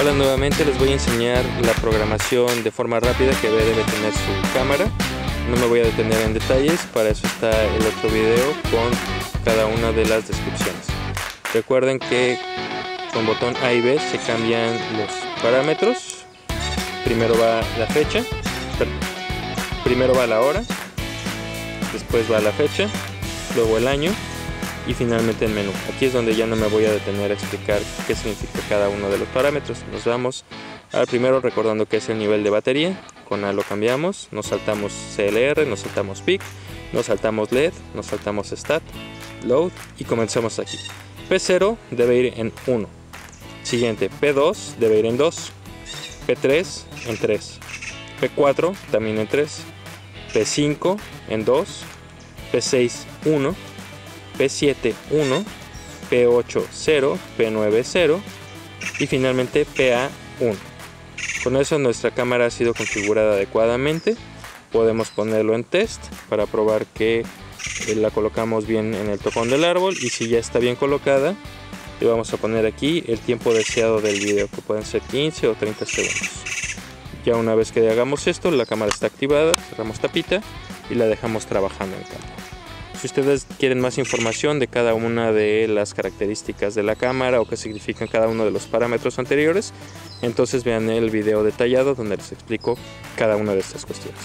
Hola nuevamente les voy a enseñar la programación de forma rápida que debe tener su cámara. No me voy a detener en detalles, para eso está el otro video con cada una de las descripciones. Recuerden que con botón A y B se cambian los parámetros. Primero va la fecha, primero va la hora, después va la fecha, luego el año y finalmente el menú. Aquí es donde ya no me voy a detener a explicar qué significa cada uno de los parámetros. Nos vamos al primero recordando que es el nivel de batería. Con A lo cambiamos, nos saltamos CLR, nos saltamos PIC, nos saltamos LED, nos saltamos Stat, Load y comenzamos aquí. P0 debe ir en 1. Siguiente, P2 debe ir en 2. P3 en 3. P4 también en 3. P5 en 2. P6 1 P7 1, P8 0, P9 0 y finalmente PA 1. Con eso nuestra cámara ha sido configurada adecuadamente. Podemos ponerlo en test para probar que eh, la colocamos bien en el tocón del árbol y si ya está bien colocada le vamos a poner aquí el tiempo deseado del video que pueden ser 15 o 30 segundos. Ya una vez que hagamos esto la cámara está activada, cerramos tapita y la dejamos trabajando en campo. Si ustedes quieren más información de cada una de las características de la cámara o qué significan cada uno de los parámetros anteriores, entonces vean el video detallado donde les explico cada una de estas cuestiones.